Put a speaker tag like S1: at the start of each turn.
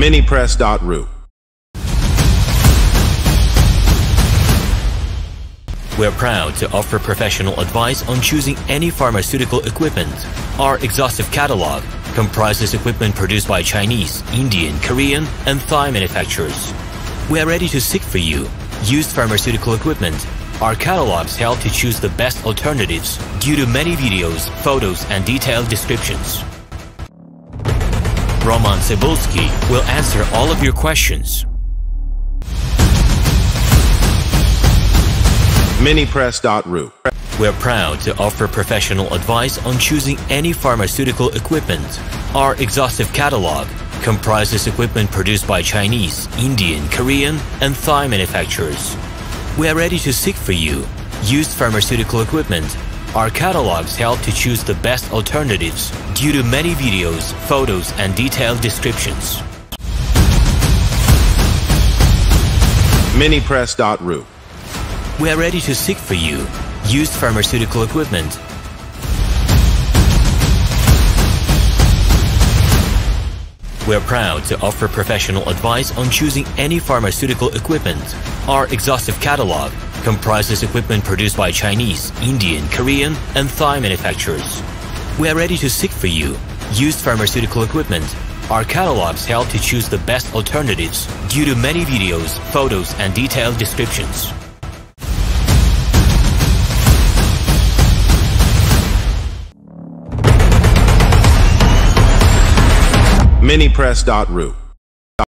S1: minipress.ru.
S2: We're proud to offer professional advice on choosing any pharmaceutical equipment. Our exhaustive catalog comprises equipment produced by Chinese, Indian, Korean, and Thai manufacturers. We are ready to seek for you used pharmaceutical equipment. Our catalogs help to choose the best alternatives due to many videos, photos, and detailed descriptions. Roman Tsibulsky will answer all of your questions.
S1: minipress.ru.
S2: We're proud to offer professional advice on choosing any pharmaceutical equipment. Our exhaustive catalog comprises equipment produced by Chinese, Indian, Korean, and Thai manufacturers. We are ready to seek for you used pharmaceutical equipment. Our catalogs help to choose the best alternatives due to many videos, photos, and detailed descriptions.
S1: minipress.ru.
S2: We are ready to seek for you used pharmaceutical equipment. We're proud to offer professional advice on choosing any pharmaceutical equipment. Our exhaustive catalog comprises equipment produced by Chinese, Indian, Korean, and Thai manufacturers. We are ready to seek for you used pharmaceutical equipment. Our catalogs help to choose the best alternatives due to many videos, photos, and detailed descriptions.
S1: minipress.ru.